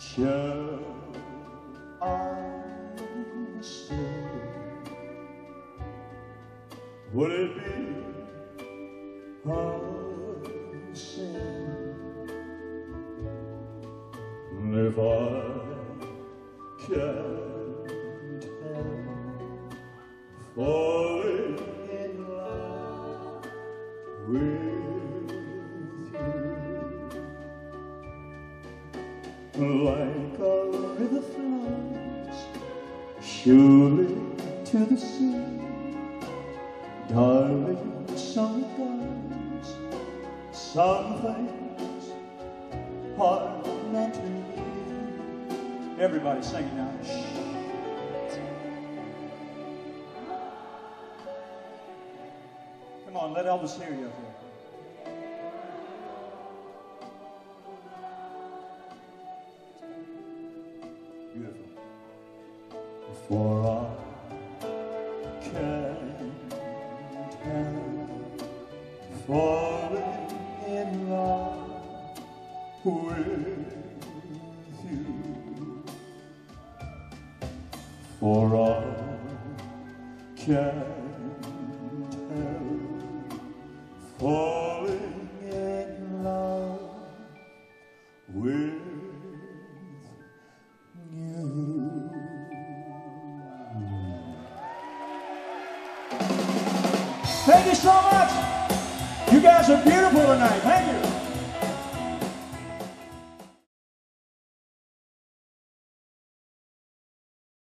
Shall I stay? Would it be sin if I can't help falling Like a river flows surely to the sea. Darling, some goes, some things are meant to be. Everybody sing it now. Come on, let Elvis hear you up here. Before I can help falling in love with you. For I can't help falling Thank you so much. You guys are beautiful tonight. Thank you.